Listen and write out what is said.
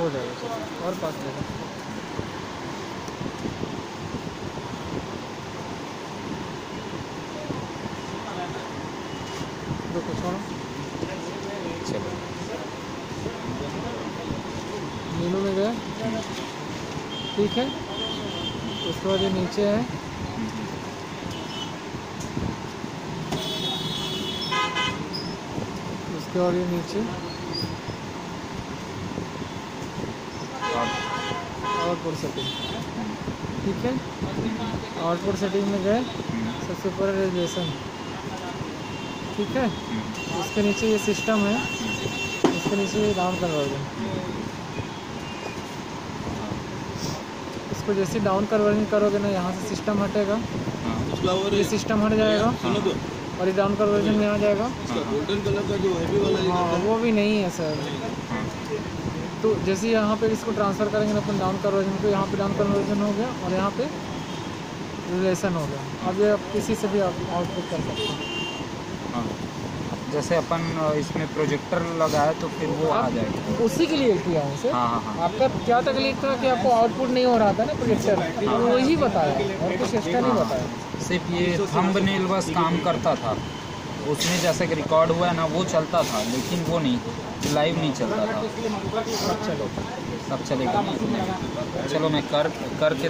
हो जाएगा चलो और पास लेगा चलो। नीलू में गए। ठीक है। उसके बाद ये नीचे है। उसके बाद ये नीचे। Output setting. ठीक है? आउटपुट सेटिंग में गए सबसे ऊपर रेजुलेशन ठीक है? उसके नीचे ये सिस्टम है। उसके नीचे ये डाउन कन्वर्जन। इसको जैसे डाउन कन्वर्जन करोगे ना यहाँ से सिस्टम हटेगा। ये सिस्टम हट जाएगा। और ये डाउन कन्वर्जन में आ जाएगा। हाँ वो भी नहीं है सर। तो जैसे यहाँ पे इसको ट्रांसफ़र करेंगे ना अपन डाउन कन्वर्जन को यहाँ पे डाउन कन्वर्जन हो गया और यहाँ पे रिलेशन हो गया। अब ये आप किसी से भी आउटपुट कर सकते हैं। हाँ। जैसे अपन इसमें प्रोजेक्टर लगाए तो फिर वो आ जाएगा। उसी के लिए किया हूँ सर हाँ हाँ आपका क्या तकलीफ़ था कि आपको आउटपुट नहीं हो रहा था ना प्रोजेक्टर तो वो बताया। और कुछ एक्स्ट्रा नहीं बताया। सिर्फ़ ये थंबनेल बस काम करता था। उसमें जैसे कि रिकॉर्ड हुआ है ना वो चलता था लेकिन वो नहीं लाइव नहीं चलता था। चलो। सब चलेगा। चलो मैं कर करके